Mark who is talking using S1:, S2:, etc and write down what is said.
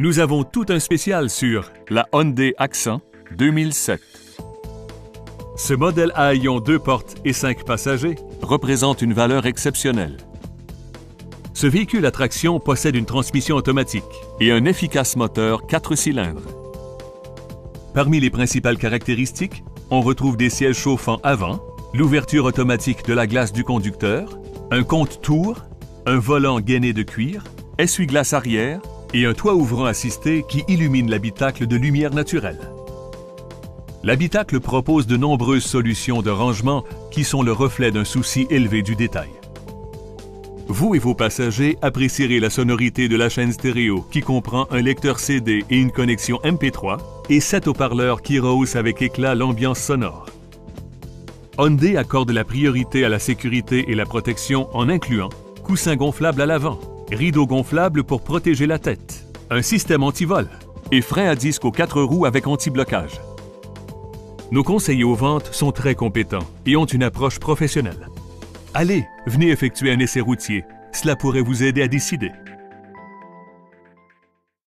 S1: Nous avons tout un spécial sur la Hyundai Accent 2007. Ce modèle à haillons 2 portes et 5 passagers représente une valeur exceptionnelle. Ce véhicule à traction possède une transmission automatique et un efficace moteur 4 cylindres. Parmi les principales caractéristiques, on retrouve des sièges chauffants avant, l'ouverture automatique de la glace du conducteur, un compte-tour, un volant gainé de cuir, essuie-glace arrière et un toit ouvrant assisté qui illumine l'habitacle de lumière naturelle. L'habitacle propose de nombreuses solutions de rangement qui sont le reflet d'un souci élevé du détail. Vous et vos passagers apprécierez la sonorité de la chaîne stéréo qui comprend un lecteur CD et une connexion MP3 et sept haut-parleurs qui rehaussent avec éclat l'ambiance sonore. Hyundai accorde la priorité à la sécurité et la protection en incluant coussin gonflable à l'avant, rideau gonflable pour protéger la tête, un système anti-vol et frein à disque aux quatre roues avec anti-blocage. Nos conseillers aux ventes sont très compétents et ont une approche professionnelle. Allez, venez effectuer un essai routier. Cela pourrait vous aider à décider.